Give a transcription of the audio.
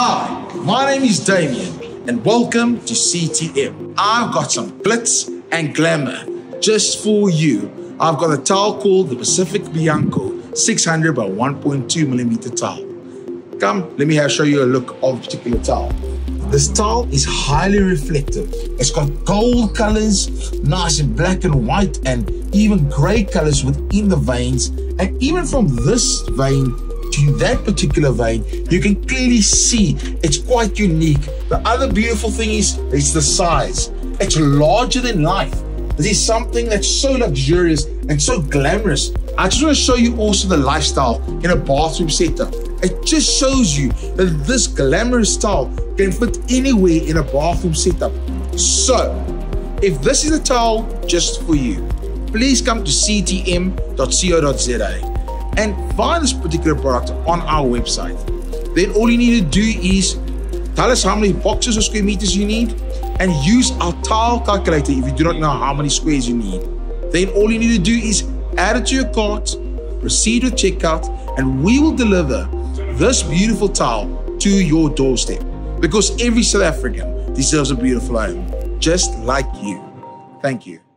Hi, my name is Damien and welcome to CTM. I've got some glitz and glamour just for you. I've got a towel called the Pacific Bianco 600 by 1.2 millimeter towel. Come, let me show you a look of a particular towel. This towel is highly reflective. It's got gold colors, nice and black and white, and even gray colors within the veins. And even from this vein to that particular vein, you can clearly see it's quite unique. The other beautiful thing is, it's the size. It's larger than life. This is something that's so luxurious and so glamorous. I just want to show you also the lifestyle in a bathroom setup. It just shows you that this glamorous towel can fit anywhere in a bathroom setup. So, if this is a towel just for you, please come to ctm.co.za and find this particular product on our website. Then all you need to do is tell us how many boxes or square meters you need and use our tile calculator if you do not know how many squares you need. Then all you need to do is add it to your cart, proceed with checkout, and we will deliver this beautiful tile to your doorstep. Because every South African deserves a beautiful home, just like you. Thank you.